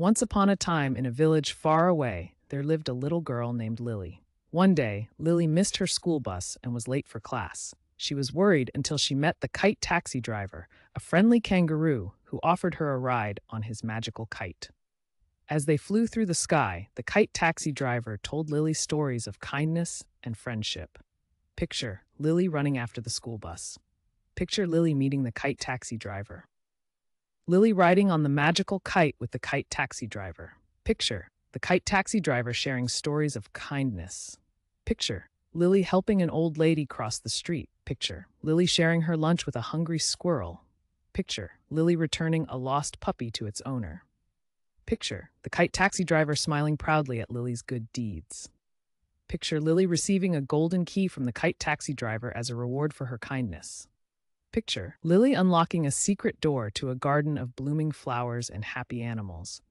Once upon a time, in a village far away, there lived a little girl named Lily. One day, Lily missed her school bus and was late for class. She was worried until she met the kite taxi driver, a friendly kangaroo who offered her a ride on his magical kite. As they flew through the sky, the kite taxi driver told Lily stories of kindness and friendship. Picture Lily running after the school bus. Picture Lily meeting the kite taxi driver. Lily riding on the magical kite with the kite taxi driver. Picture the kite taxi driver sharing stories of kindness. Picture Lily helping an old lady cross the street. Picture Lily sharing her lunch with a hungry squirrel. Picture Lily returning a lost puppy to its owner. Picture the kite taxi driver smiling proudly at Lily's good deeds. Picture Lily receiving a golden key from the kite taxi driver as a reward for her kindness. Picture Lily unlocking a secret door to a garden of blooming flowers and happy animals.